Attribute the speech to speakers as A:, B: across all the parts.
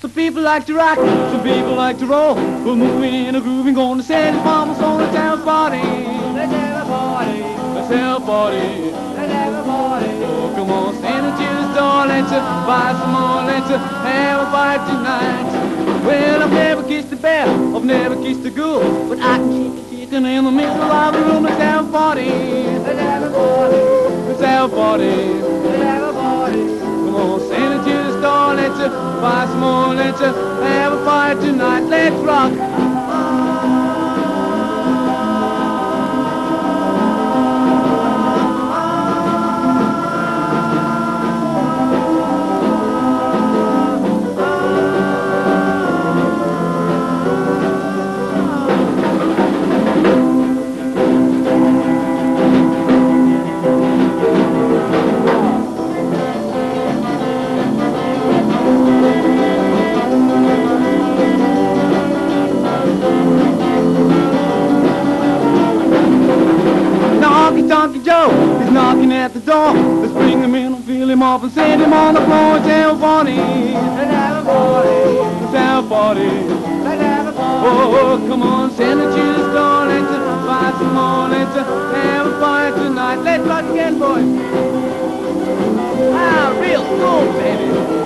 A: Some people like to rock, some people like to roll. We're moving and a grooving, going to Santa Mama's on a town party.
B: Let's have a party.
A: Let's have a party.
B: Let's have a party.
A: Oh, come on, stand at the store, let's buy some more, let's have a party tonight. Well, I've never kissed a bear, I've never kissed a girl, but I can kick a chicken in the middle of the room. Let's have a party.
B: Let's have a party.
A: Let's have a party.
B: Let's have a party
A: tonight, let's rock. Knocking at the door. Let's bring him in and feel him off and send him on the floor and tell funny.
B: Let's have a party.
A: Let's have a party.
B: Let's have a party.
A: Oh, come on, send it to the store. Let's buy some more. Let's have a party tonight. Let's rock again, boys. Ah, real cool, baby.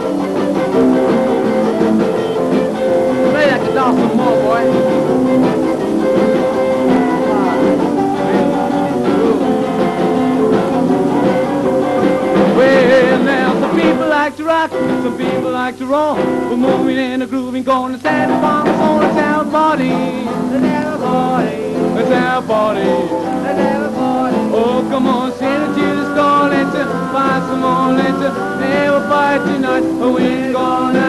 A: Like to rock, some people like to roll. We're moving and a grooving, going to Santa Barbara on a town party.
B: A party.
A: Let's a party.
B: Let's party.
A: Oh, come on, send it to the store, let's uh, buy some more, let's uh, have a party tonight. We're gonna